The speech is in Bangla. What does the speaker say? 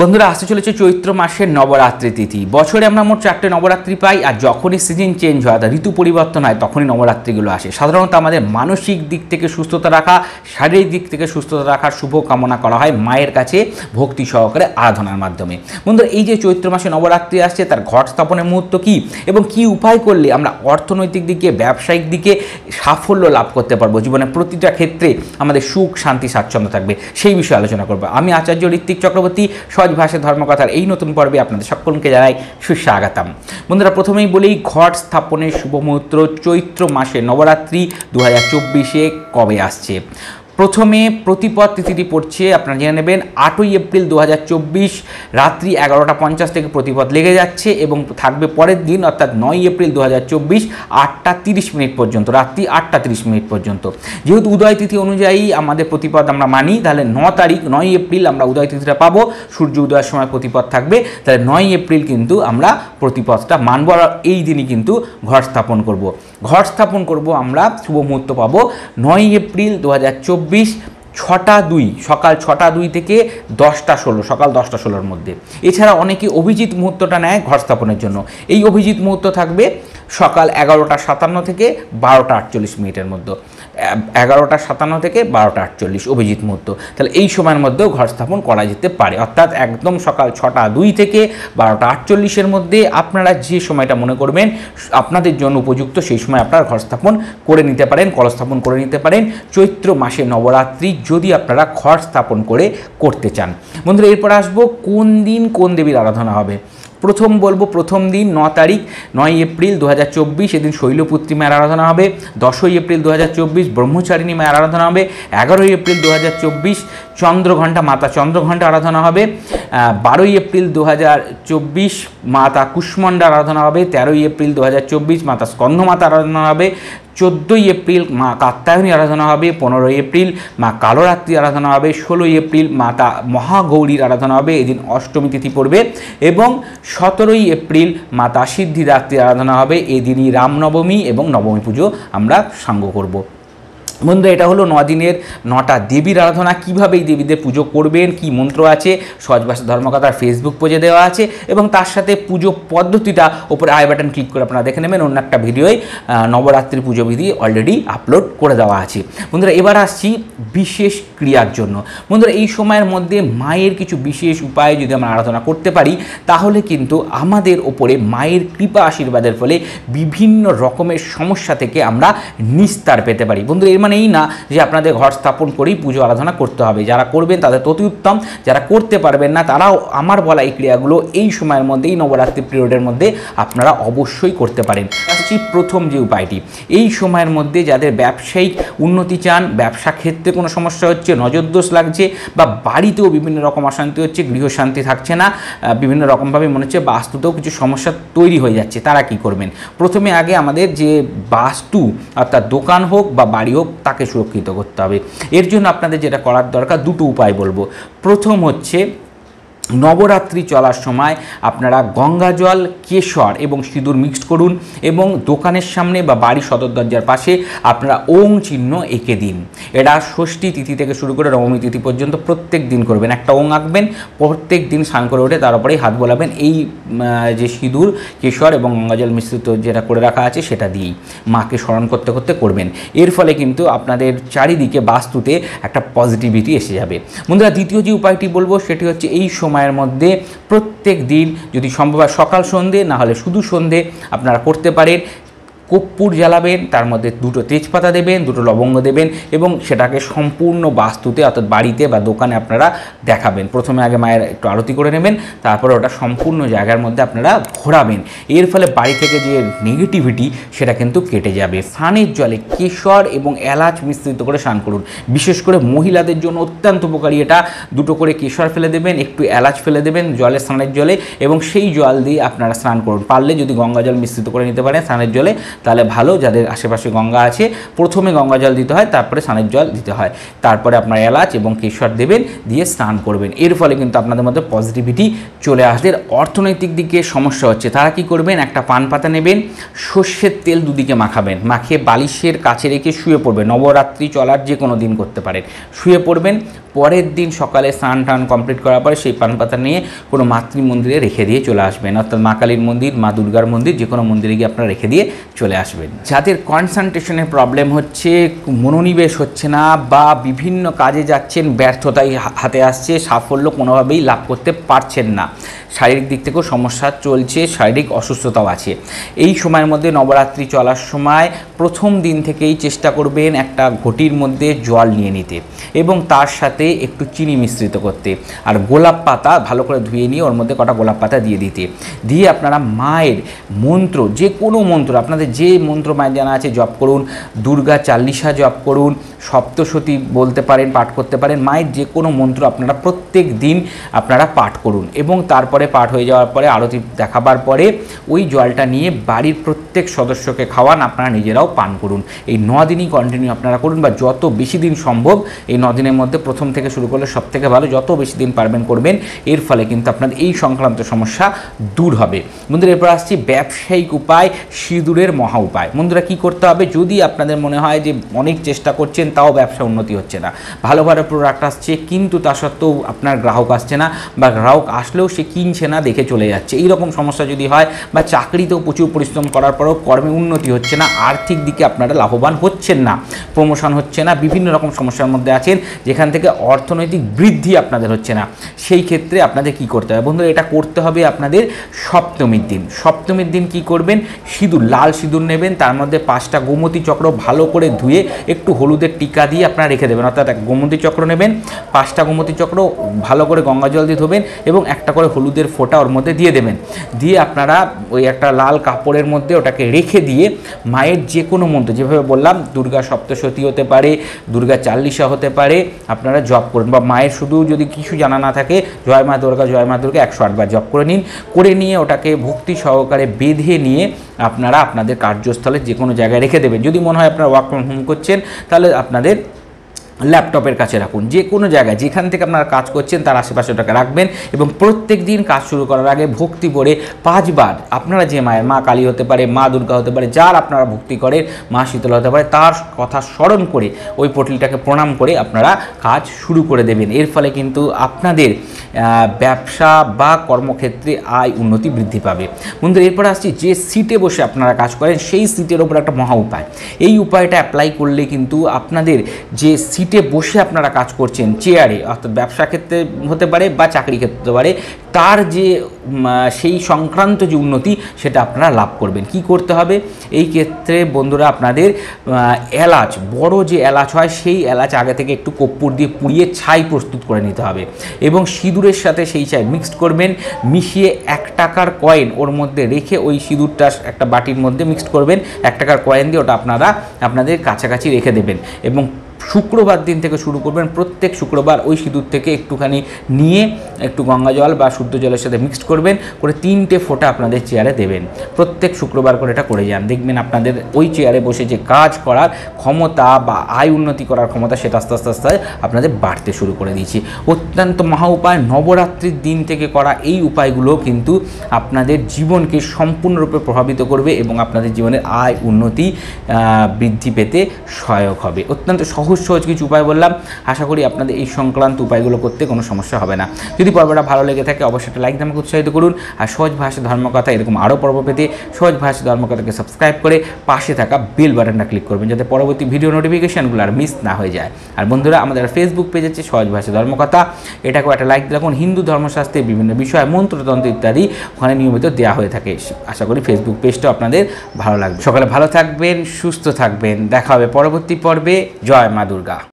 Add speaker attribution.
Speaker 1: বন্ধুরা, আসতে চলেছে চৈত্র মাসের নবরাত্রি তিথি। বছরে আমরা মোট চারটে নবরাত্রি পাই, আর যখনই সিজন চেঞ্জ হয়, অর্থাৎ ঋতু পরিবর্তন হয়, তখনই নবরাত্রিগুলো আসে। সাধারণত আমাদের মানসিক দিক থেকে সুস্থতা রাখা, শারীরিক দিক থেকে সুস্থতা রাখার শুভ কামনা করা হয় মায়ের কাছে ভক্তি সহকারে আরাধনার মাধ্যমে। বন্ধুরা, এই যে চৈত্র মাসে নবরাত্রি আসছে, তার ঘট স্থাপনের মুহূর্ত কী? এবং কি উপায় করলে আমরা অর্থনৈতিক দিকে, ব্যবসায়িক দিকে সাফল্য লাভ করতে পারব? জীবনের প্রতিটা ক্ষেত্রে আমাদের সুখ, শান্তি, স্বাচ্ছন্দ্য থাকবে। সেই বিষয়ে আলোচনা করব। আমি আচার্য ঋত্বিক চক্রবর্তী সহজ ভাষায় ধর্মকথার এই নতুন পর্বে আপনাদের সকলকে জানাই সুস্বাগতম। বন্ধুরা, প্রথমেই বলি, ঘট স্থাপনের শুভ মুহূর্ত চৈত্র মাসে নবরাত্রি দু হাজার কবে আসছে? প্রথমে প্রতিপদ তিথিটি পড়ছে, আপনারা জেনে নেবেন, আটই এপ্রিল দু হাজার চব্বিশ রাত্রি এগারোটা পঞ্চাশ থেকে প্রতিপদ লেগে যাচ্ছে এবং থাকবে পরের দিন, অর্থাৎ নয় এপ্রিল দু হাজার চব্বিশ আটটা তিরিশ মিনিট পর্যন্ত, রাত্রি আটটা তিরিশ মিনিট পর্যন্ত। যেহেতু উদয় তিথি অনুযায়ী আমাদের প্রতিপদ আমরা মানি, তাহলে ন তারিখ নয় এপ্রিল আমরা উদয় তিথিটা পাবো, সূর্য উদয়ের সময় প্রতিপদ থাকবে, তাহলে নয় এপ্রিল কিন্তু আমরা প্রতিপদটা মানব আর এই দিনই কিন্তু ঘর স্থাপন করব। ঘর স্থাপন করব আমরা, শুভ মুহূর্ত পাবো নয় এপ্রিল দু চব্বিশ बीस ছটা দুই, সকাল ছটা দুই থেকে দশটা ষোলো, সকাল দশটা ষোলোর মধ্যে। এছাড়া অনেকে অভিজিৎ মুহূর্তটা নেয় ঘর স্থাপনের জন্য। এই অভিজিৎ মুহূর্ত থাকবে সকাল এগারোটা সাতান্ন থেকে বারোটা আটচল্লিশ মিনিটের মধ্যে। এগারোটা সাতান্ন থেকে বারোটা আটচল্লিশ অভিজিৎ মুহূর্ত। তাহলে এই সময়ের মধ্যেও ঘর স্থাপন করা যেতে পারে। অর্থাৎ একদম সকাল ছটা দুই থেকে বারোটা আটচল্লিশের মধ্যে আপনারা যে সময়টা মনে করবেন, আপনাদের জন্য উপযুক্ত সেই সময় আপনারা ঘর স্থাপন করে নিতে পারেন কলস্থাপন করে নিতে পারেন। চৈত্র মাসে নবরাত্রি যদি আপনারা ঘর স্থাপন করে করতে চান। বন্ধুরা, এরপর আসব কোন দিন কোন দেবীর আরাধনা হবে। প্রথম বলব, প্রথম দিন ন তারিখ, নয় এপ্রিল দু হাজার চব্বিশ, এদিন শৈলপুত্রী মায়ের আরাধনা হবে। দশই এপ্রিল দু হাজার চব্বিশ, ব্রহ্মচারিণী মায়ের আরাধনা হবে। এগারোই এপ্রিল দু হাজার চব্বিশ, চন্দ্রঘণ্টা, মাতা চন্দ্রঘণ্টা আরাধনা হবে। বারোই এপ্রিল দু হাজার চব্বিশ, মাতা কুষ্মণ্ডা আরাধনা হবে। তেরোই এপ্রিল দু হাজার চব্বিশ, মাতা স্কন্ধমাতা আরাধনা হবে। চোদ্দোই এপ্রিল মা কাত্যায়নী আরাধনা হবে, পনেরোই এপ্রিল মা কালরাত্রি আরাধনা হবে, ষোলোই এপ্রিল মাতা মহাগৌরীর আরাধনা হবে, এদিন অষ্টমী তিথি পড়বে এবং সতেরোই এপ্রিল মাতা সিদ্ধিদাত্রী আরাধনা হবে, এদিনই রামনবমী এবং নবমী পুজো আমরা সাঙ্গ করব। বন্ধু, এটা হলো দিনের নটা দেবীর আরাধনা। কীভাবে এই দেবীদের পুজো করবেন, কি মন্ত্র আছে? সহজবাসী ধর্মকথার ফেসবুক পেজে দেওয়া আছে এবং তার সাথে পুজো পদ্ধতিটা ওপরে আই বাটন ক্লিক করে আপনারা দেখে নেবেন। অন্য একটা ভিডিওয় নবরাত্রির পুজো বিধি অলরেডি আপলোড করে দেওয়া আছে। বন্ধুরা, এবার আসছি বিশেষ ক্রিয়ার জন্য। বন্ধুরা, এই সময়ের মধ্যে মায়ের কিছু বিশেষ উপায়ে যদি আমরা আরাধনা করতে পারি, তাহলে কিন্তু আমাদের ওপরে মায়ের কৃপা আশীর্বাদের ফলে বিভিন্ন রকমের সমস্যা থেকে আমরা নিস্তার পেতে পারি। বন্ধুরা, এর মানে এই না যে আপনাদের ঘর স্থাপন করেই পুজো আরাধনা করতে হবে। যারা করবেন তাদের ততি উত্তম যারা করতে পারবেন না তারাও আমার বলা এই ক্রিয়াগুলো এই সময়ের মধ্যে এই নবরাত্রি পিরিয়ডের মধ্যে আপনারা অবশ্যই করতে পারেন। আসছি প্রথম যে উপায়টি, এই সময়ের মধ্যে যাদের ব্যবসায়িক উন্নতি চান, ব্যবসা ক্ষেত্রে কোনো সমস্যা হচ্ছে, নজরদোষ লাগছে বা বাড়িতেও বিভিন্ন রকম অশান্তি হচ্ছে, গৃহশান্তি থাকছে না বিভিন্ন রকমভাবে মনে হচ্ছে বাস্তুতেও কিছু সমস্যা তৈরি হয়ে যাচ্ছে, তারা কি করবেন? প্রথমে আগে আমাদের যে বাস্তু অর্থাৎ দোকান হোক বা বাড়ি হোক তাকে সুরক্ষিত করতে হবে। এর জন্য আপনাদের যেটা করার দরকার, দুটো উপায় বলব। প্রথম হচ্ছে নবরাত্রি চলার সময় আপনারা গঙ্গা জল, কেশর এবং সিঁদুর মিক্সড করুন এবং দোকানের সামনে বা বাড়ি সদর দরজার পাশে আপনারা ওং চিহ্ন এঁকে দিন। এটা ষষ্ঠী তিথি থেকে শুরু করে নবমী তিথি পর্যন্ত প্রত্যেক দিন করবেন। একটা ওং আঁকবেন, প্রত্যেক দিন স্নান করে উঠে তারপরেই হাত বোলাবেন। এই যে সিঁদুর, কেশর এবং গঙ্গাজল মিশ্রিত যেটা করে রাখা আছে সেটা দিয়েই মাকে স্মরণ করতে করতে করবেন। এর ফলে কিন্তু আপনাদের চারিদিকে বাস্তুতে একটা পজিটিভিটি এসে যাবে। বন্ধুরা, দ্বিতীয় যে উপায়টি বলব সেটি হচ্ছে এই সময় সময়ের মধ্যে প্রত্যেক দিন যদি সম্ভব হয় সকাল সন্ধে না হলে শুধু সন্ধে আপনারা করতে পারেন। কর্পূর জ্বালাবেন, তার মধ্যে দুটো তেজপাতা দেবেন, দুটো লবঙ্গ দেবেন এবং সেটাকে সম্পূর্ণ বাস্তুতে অর্থাৎ বাড়িতে বা দোকানে আপনারা দেখাবেন। প্রথমে আগে মায়ের একটু আরতি করে নেবেন, তারপরে ওটা সম্পূর্ণ জায়গার মধ্যে আপনারা ঘোরাবেন। এর ফলে বাড়ি থেকে যে নেগেটিভিটি সেটা কিন্তু কেটে যাবে। স্নানের জলে কেশর এবং এলাচ মিশ্রিত করে স্নান করুন। বিশেষ করে মহিলাদের জন্য অত্যন্ত উপকারী এটা। দুটো করে কেশর ফেলে দেবেন, একটু এলাচ ফেলে দেবেন জলে, স্নানের জলে এবং সেই জল দিয়ে আপনারা স্নান করুন। পারলে যদি গঙ্গা জল মিশ্রিত করে নিতে পারেন স্নানের জলে তাহলে ভালো, যাদের আশেপাশে গঙ্গা আছে, প্রথমে গঙ্গা জল দিতে হয়, তারপরে স্নানের জল দিতে হয়। তারপরে আপনার এলাচ এবং কেশর দেবেন, দিয়ে স্নান করবেন। এর ফলে কিন্তু আপনাদের মধ্যে পজিটিভিটি চলে আসবে অর্থনৈতিক দিকে সমস্যা হচ্ছে। তারা কি করবেন? একটা পান পাতা নেবেন, সর্ষের তেল দুদিকে মাখাবেন। মাখিয়ে বালিশের কাছে রেখে শুয়ে পড়বেন। নবরাত্রি চলার যে কোনো দিন করতে পারেন। শুয়ে পড়বেন পরের দিন সকালে স্নান টান কমপ্লিট করার পরে সেই পান পাতা নিয়ে কোনো মাতৃ মন্দিরে রেখে দিয়ে চলে আসবেন। অর্থাৎ মা কালীর মন্দির, মা দুর্গার মন্দির, যে কোনো মন্দিরে গিয়ে আপনারা রেখে দিয়ে চলে আসবেন। যাদের কনসেন্ট্রেশনের প্রবলেম হচ্ছে, মনোনিবেশ হচ্ছে না বা বিভিন্ন কাজে যাচ্ছেন, ব্যর্থতাই হাতে আসছে, সাফল্য কোনোভাবেই লাভ করতে পারছেন না। শারীরিক দিক থেকেও সমস্যা চলছে, শারীরিক অসুস্থতাও আছে। এই সময়ের মধ্যে নবরাত্রি চলার সময় প্রথম দিন থেকেই চেষ্টা করবেন একটা ঘটির মধ্যে জল নিয়ে নিতে। এবং তার সাথে একটু চিনি মিশ্রিত করতে। আর গোলাপ পাতা ভালো করে ধুয়ে নিয়ে ওর মধ্যে কটা গোলাপ পাতা দিয়ে দিতে। দিয়ে আপনারা মায়ের মন্ত্র, যে কোনো মন্ত্র, আপনাদের যে মন্ত্র মায়ের জানা আছে, জপ করুন। দুর্গা চাল্লিশা জপ করুন। সপ্তশতী বলতে পারেন, পাঠ করতে পারেন। মায়ের যে কোনো মন্ত্র আপনারা প্রত্যেক দিন আপনারা পাঠ করুন। এবং তারপরে পাঠ হয়ে যাওয়ার পরে, আরতি দেখাবার পরে ওই জলটা নিয়ে বাড়ির প্রত্যেক সদস্যকে খাওয়ান, আপনারা নিজেরাও পান করুন। এই নদিনই কন্টিনিউ আপনারা করুন বা যত বেশি দিন সম্ভব, এই ন দিনের মধ্যে প্রথম থেকে শুরু করলে সব থেকে ভালো, যত বেশি দিন পারবেন করবেন, এর ফলে কিন্তু আপনার এই সংক্রান্ত সমস্যা দূর হবে। বন্ধুরা, এরপর আসছি ব্যবসায়িক উপায়, সিঁদুরের মহা উপায়। বন্ধুরা, কী করতে হবে? যদি আপনাদের মনে হয় যে অনেক চেষ্টা করছেন, তাও ব্যবসা উন্নতি হচ্ছে না। ভালো ভালো প্রোডাক্ট আসছে, কিন্তু তা সত্ত্বেও আপনার গ্রাহক আসছে না বা গ্রাহক আসলেও সে কিনছে না, দেখে চলে যাচ্ছে। এই রকম সমস্যা যদি হয় বা চাকরিতেও প্রচুর পরিশ্রম করার পরেও কর্মে উন্নতি হচ্ছে না, আর্থিক দিকে আপনারা লাভবান হচ্ছেন না, প্রমোশন হচ্ছে না, বিভিন্ন রকম সমস্যার মধ্যে আছেন, যেখান থেকে অর্থনৈতিক বৃদ্ধি আপনাদের হচ্ছে না। সেই ক্ষেত্রে আপনাদের কি করতে হবে? বন্ধুরা, এটা করতে হবে আপনাদের সপ্তমীর দিন। সপ্তমীর দিন কি করবেন? সিঁদুর, লাল সিঁদুর নেবেন, তার মধ্যে পাঁচটা গোমতী চক্র ভালো করে ধুয়ে একটু হলুদের টিকা দিয়ে আপনারা রেখে দেবেন। অর্থাৎ গোমতী চক্র নেবেন, পাঁচটা গোমতী চক্র ভালো করে গঙ্গা জল দিয়ে ধোবেন এবং একটা করে হলুদের ফোঁটা ওর মধ্যে দিয়ে দেবেন। দিয়ে আপনারা ওই একটা লাল কাপড়ের মধ্যে ওটাকে রেখে দিয়ে মায়ের যে কোনো মন্ত্র, যেভাবে বললাম, দুর্গা সপ্তশতী হতে পারে, দুর্গা চাল্লিশা হতে পারে, আপনারা জপ করুন বা মায়ের শুধু যদি কিছু জানা না থাকে, জয় মা দুর্গা, জয় মা দুর্গা, একশো আটবার জপ করে নিন। করে নিয়ে ওটাকে ভক্তি সহকারে বেঁধে নিয়ে আপনারা আপনাদের কার্যস্থলে যে কোনো জায়গায় রেখে দেবেন। যদি মনে হয় আপনারা ওয়ার্ক ফ্রম হোম করছেন, তাহলে আপনাদের ল্যাপটপের কাছে রাখুন। যে কোনো জায়গায়, যেখান থেকে আপনারা কাজ করছেন, তার আশেপাশে ওটাকে রাখবেন এবং প্রত্যেক দিন কাজ শুরু করার আগে ভক্তি করে পাঁচবার, আপনারা যে মায়ের, মা কালী হতে পারে, মা দুর্গা হতে পারে, যার আপনারা ভক্তি করেন, মা শীতলা হতে পারে, তার কথা স্মরণ করে ওই পটলটাকে প্রণাম করে আপনারা কাজ শুরু করে দেবেন। এর ফলে কিন্তু আপনাদের ব্যবসা বা কর্মক্ষেত্রে আয় উন্নতি বৃদ্ধি পাবে। বন্ধুরা, এরপর আসছি, যে সিটে বসে আপনারা কাজ করেন, সেই সিটের ওপর একটা মহা উপায়। এই উপায়টা অ্যাপ্লাই করলে কিন্তু আপনাদের যে সিটে বসে আপনারা কাজ করছেন চেয়ারে অর্থাৎ ব্যবসা ক্ষেত্রে হতে পারে বা চাকরি ক্ষেত্রে হতে পারে, তার যে সেই সংক্রান্ত যে উন্নতি, সেটা আপনারা লাভ করবেন। কি করতে হবে? এই ক্ষেত্রে বন্ধুরা আপনাদের এলাচ, বড় যে এলাচ হয়, সেই এলাচ আগে থেকে একটু কর্পূর দিয়ে পুড়িয়ে ছাই প্রস্তুত করে নিতে হবে এবং সিঁদুরের সাথে সেই ছাই মিক্সড করবেন, মিশিয়ে এক টাকার কয়েন ওর মধ্যে রেখে ওই সিঁদুরটা একটা বাটির মধ্যে মিক্সড করবেন, এক টাকার কয়েন দিয়ে ওটা আপনারা, আপনাদের কাছাকাছি রেখে দেবেন এবং শুক্রবার দিন থেকে শুরু করবেন প্রত্যেক শুক্রবার ওই সিঁদুর থেকে একটুখানি নিয়ে একটু গঙ্গা জল বা শুদ্ধ জলের সাথে মিক্সড করবেন, করে তিনটে ফোঁটা আপনাদের চেয়ারে দেবেন। প্রত্যেক শুক্রবার করে এটা করে যান। দেখবেন আপনাদের ওই চেয়ারে বসে যে কাজ করার ক্ষমতা বা আয় উন্নতি করার ক্ষমতা সেটা আস্তে আস্তে আস্তে আপনাদের বাড়তে শুরু করে দিয়েছি। অত্যন্ত মহা উপায় নবরাত্রির দিন থেকে করা এই উপায়গুলো কিন্তু আপনাদের জীবনকে সম্পূর্ণরূপে প্রভাবিত করবে এবং আপনাদের জীবনের আয়, উন্নতি বৃদ্ধি পেতে সহায়ক হবে। অত্যন্ত সহজ সহজ কিছু উপায় বললাম। আশা করি আপনাদের এই সংক্রান্ত উপায়গুলো করতে কোনো সমস্যা হবে না। যদি পর্বটা ভালো লেগে থাকে, অবশ্যই একটা লাইক দিয়ে আমাকে উৎসাহিত করুন। আর সহজ ভাষা ধর্মকথা এরকম আরও পর্ব পেতে সহজ ভাষা ধর্মকথাকে সাবস্ক্রাইব করে পাশে থাকা বেল বাটনটা ক্লিক করবেন, যাতে পরবর্তী ভিডিও নোটিফিকেশানগুলো আর মিস না হয়ে যায়। আর বন্ধুরা, আমাদের ফেসবুক পেজ আছে সহজ ভাষা ধর্মকথা। এটাকেও একটা লাইক রাখুন। হিন্দু ধর্মশাস্ত্রের বিভিন্ন বিষয়, মন্ত্রতন্ত্র ইত্যাদি ওখানে নিয়মিত দেওয়া হয়ে থাকে। আশা করি ফেসবুক পেজটাও আপনাদের ভালো লাগবে। সকালে ভালো থাকবেন, সুস্থ থাকবেন। দেখা হবে পরবর্তী পর্বে। জয় মা দুর্গা